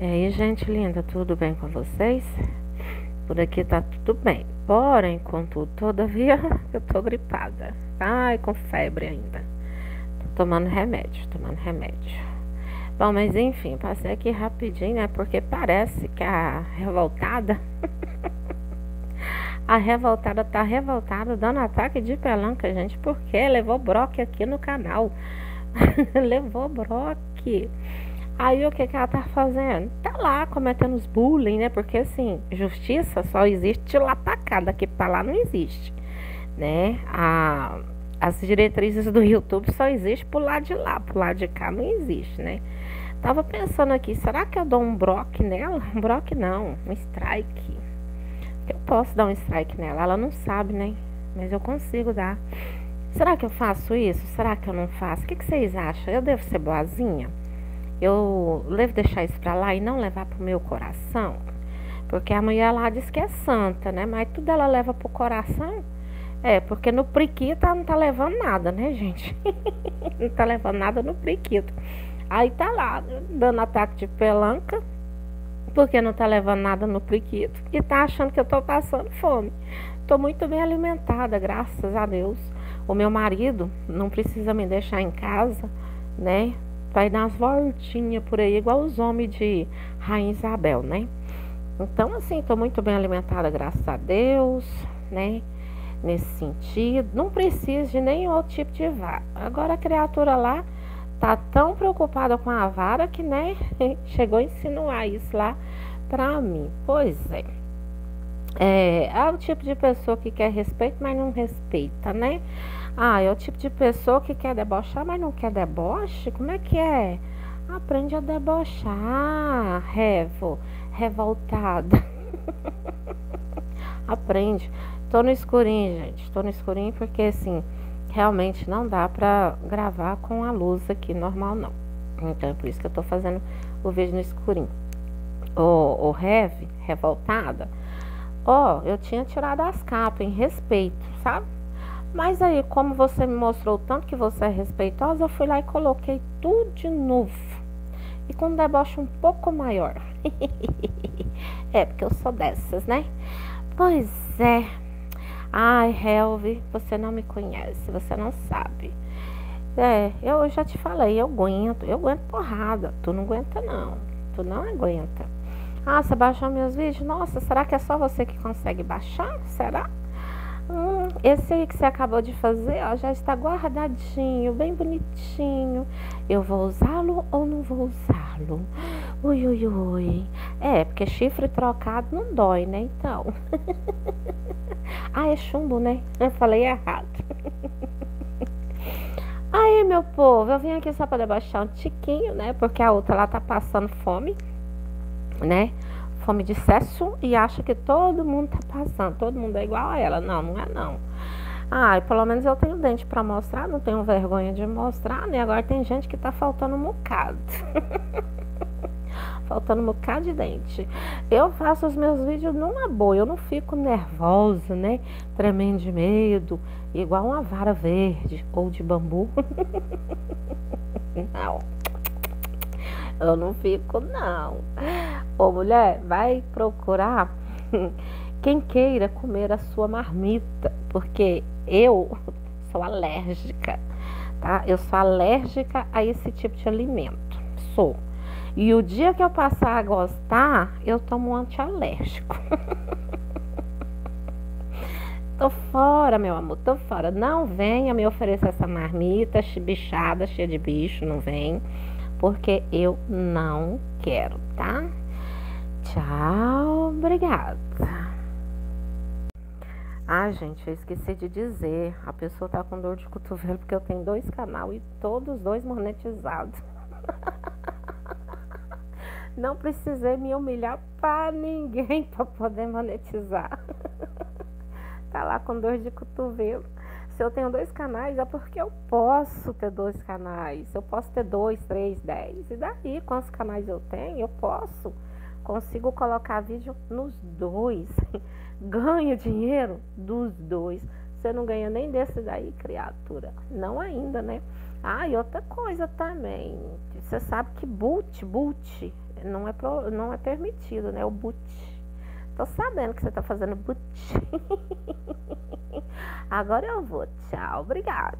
E aí, gente linda, tudo bem com vocês? Por aqui tá tudo bem. Porém, contudo, todavia, eu tô gripada. Ai, com febre ainda. Tô tomando remédio, tomando remédio. Bom, mas enfim, passei aqui rapidinho, né? Porque parece que a revoltada. a revoltada tá revoltada, dando ataque de pelanca, gente. Porque levou broque aqui no canal. levou broque. Aí o que, que ela tá fazendo? Tá lá cometendo os bullying, né? Porque assim, justiça só existe lá pra cá, daqui pra lá não existe. Né? A, as diretrizes do YouTube só existem pro lado de lá, pro lado de cá não existe, né? Tava pensando aqui, será que eu dou um brock nela? Um brock não, um strike. Eu posso dar um strike nela, ela não sabe, né? Mas eu consigo dar. Será que eu faço isso? Será que eu não faço? O que, que vocês acham? Eu devo ser boazinha? Eu levo deixar isso para lá e não levar para o meu coração, porque a mulher lá diz que é santa, né? Mas tudo ela leva pro coração. É, porque no priquito ela não tá levando nada, né, gente? não tá levando nada no priquito. Aí tá lá, dando ataque de pelanca, porque não tá levando nada no priquito. E tá achando que eu tô passando fome. Tô muito bem alimentada, graças a Deus. O meu marido não precisa me deixar em casa, né? Vai dar umas voltinhas por aí, igual os homens de Rainha Isabel, né? Então, assim, estou muito bem alimentada, graças a Deus, né? Nesse sentido, não preciso de nenhum outro tipo de vara. Agora a criatura lá tá tão preocupada com a vara que, né, chegou a insinuar isso lá pra mim. Pois é. É, é o tipo de pessoa que quer respeito, mas não respeita, né? Ah, é o tipo de pessoa que quer debochar, mas não quer deboche? Como é que é? Aprende a debochar, revo, revoltada. Aprende. Tô no escurinho, gente. Tô no escurinho porque, assim, realmente não dá pra gravar com a luz aqui normal, não. Então, é por isso que eu tô fazendo o vídeo no escurinho. O, o Rev, revoltada, ó, eu tinha tirado as capas em respeito, sabe? Mas aí, como você me mostrou tanto que você é respeitosa, eu fui lá e coloquei tudo de novo. E com um deboche um pouco maior. é, porque eu sou dessas, né? Pois é. Ai, Helvi, você não me conhece, você não sabe. É, eu já te falei, eu aguento, eu aguento porrada. Tu não aguenta, não. Tu não aguenta. Ah, você baixou meus vídeos? Nossa, será que é só você que consegue baixar? Será? Hum, esse aí que você acabou de fazer, ó, já está guardadinho, bem bonitinho. Eu vou usá-lo ou não vou usá-lo? Ui, ui, ui. É, porque chifre trocado não dói, né? Então. ah, é chumbo, né? Eu falei errado. Aí, meu povo, eu vim aqui só para debochar um tiquinho, né? Porque a outra lá tá passando fome, né? fome de excesso e acha que todo mundo tá passando, todo mundo é igual a ela. Não, não é não. Ah, pelo menos eu tenho dente para mostrar, não tenho vergonha de mostrar, né? Agora tem gente que tá faltando um bocado. faltando um bocado de dente. Eu faço os meus vídeos numa boa, eu não fico nervosa, né? Tremendo de medo, igual uma vara verde ou de bambu. não. Eu não fico, não. Ô mulher, vai procurar quem queira comer a sua marmita, porque eu sou alérgica, tá? Eu sou alérgica a esse tipo de alimento. Sou. E o dia que eu passar a gostar, eu tomo um antialérgico. tô fora, meu amor, tô fora. Não venha me oferecer essa marmita bichada, cheia de bicho, não vem. Porque eu não quero, tá? Tchau, obrigada. Ah, gente, eu esqueci de dizer. A pessoa tá com dor de cotovelo porque eu tenho dois canal e todos dois monetizados. Não precisei me humilhar para ninguém para poder monetizar. tá lá com dor de cotovelo. Se eu tenho dois canais, é porque eu posso ter dois canais. Eu posso ter dois, três, dez. E daí, quantos canais eu tenho, eu posso Consigo colocar vídeo nos dois. Ganho dinheiro dos dois. Você não ganha nem desse daí, criatura. Não ainda, né? Ah, e outra coisa também. Você sabe que boot, boot, não é, pro, não é permitido, né? O boot. Tô sabendo que você tá fazendo boot. Agora eu vou. Tchau, obrigada.